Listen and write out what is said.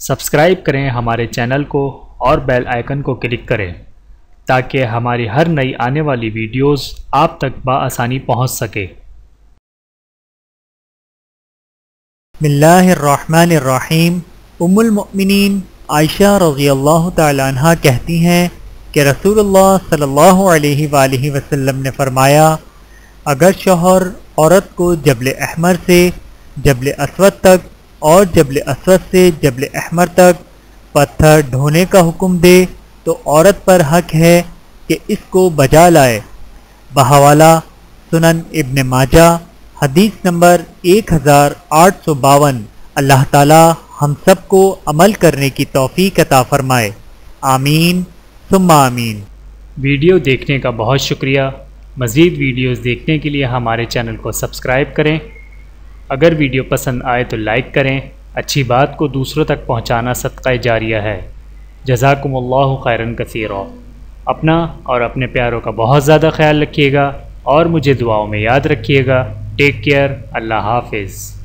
Subscribe کریں ہمارے channel کو اور بیل آئیکن کو کلک کریں تاکہ ہماری ہر نئی آنے والی ویڈیوز آپ تک بآسانی پہنچ سکے۔ بسم اللہ الرحمن الرحیم۔ ام المؤمنین عائشہ رضی اللہ تعالی عنہ کہتی ہیں کہ رسول اللہ صلی اللہ علیہ وآلہ وسلم نے فرمایا، اگر شوہر عورت کو جبل احمر سے جبل اسود تک اور جبل اسود سے جبل احمر تک پتھر ڈھونے کا حکم دے تو عورت پر حق ہے کہ اس کو بجا لائے۔ بہوالا سنن ابن ماجہ، حدیث نمبر ایک ہزار آٹھ سو باون۔ اللہ تعالی ہم سب کو عمل کرنے کی توفیق عطا فرمائے۔ آمین۔ ثم آمین۔ ویڈیو دیکھنے کا بہت شکریہ۔ مزید ویڈیوز دیکھنے کے لیے ہمارے چینل کو سبسکرائب کریں۔ اگر ویڈیو پسند آئے تو لائک کریں۔ اچھی بات کو دوسروں تک پہنچانا صدقہ جاریہ ہے۔ جزاکم اللہ خیرن کثیر اپنا اور اپنے پیاروں کا بہت زیادہ خیال رکھیے گا اور مجھے دعاؤں میں یاد رکھیے گا۔ ٹیک کیئر اللہ حافظ۔